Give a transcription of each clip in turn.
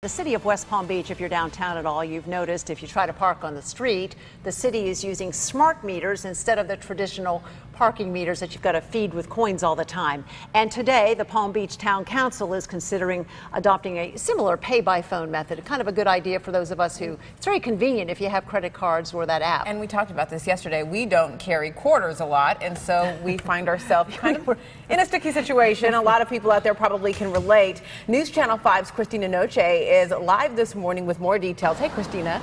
The city of West Palm Beach, if you're downtown at all, you've noticed if you try to park on the street, the city is using smart meters instead of the traditional parking meters that you've got to feed with coins all the time. And today, the Palm Beach Town Council is considering adopting a similar pay by phone method. Kind of a good idea for those of us who it's very convenient if you have credit cards or that app. And we talked about this yesterday. We don't carry quarters a lot, and so we find ourselves kind of in a sticky situation. A lot of people out there probably can relate. News Channel 5's Christina Noche is live this morning with more details. Hey, Christina.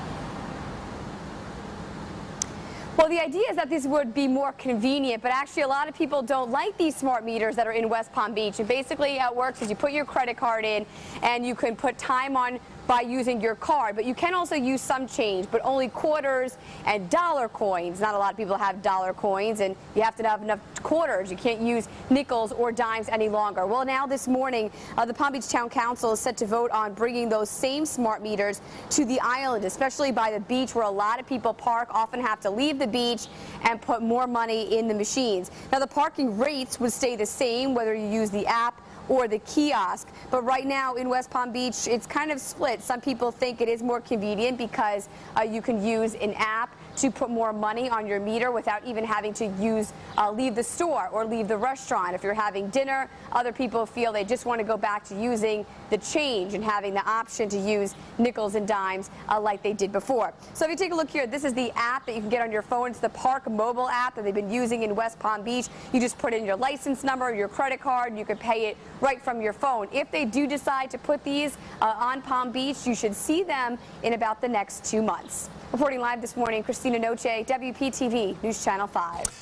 Well, the idea is that this would be more convenient, but actually a lot of people don't like these smart meters that are in West Palm Beach. And basically how it works is you put your credit card in and you can put time on by using your card, but you can also use some change, but only quarters and dollar coins. Not a lot of people have dollar coins, and you have to have enough quarters. You can't use nickels or dimes any longer. Well, now this morning, uh, the Palm Beach Town Council is set to vote on bringing those same smart meters to the island, especially by the beach where a lot of people park, often have to leave the beach and put more money in the machines. Now, the parking rates would stay the same whether you use the app or the kiosk. But right now in West Palm Beach, it's kind of split. Some people think it is more convenient because uh, you can use an app to put more money on your meter without even having to use uh, leave the store or leave the restaurant. If you're having dinner, other people feel they just want to go back to using the change and having the option to use nickels and dimes uh, like they did before. So if you take a look here, this is the app that you can get on your phone. It's the Parkmobile app that they've been using in West Palm Beach. You just put in your license number, your credit card, and you can pay it right from your phone. If they do decide to put these uh, on Palm Beach, you should see them in about the next two months. Reporting live this morning, Christina Noche, WPTV News Channel 5.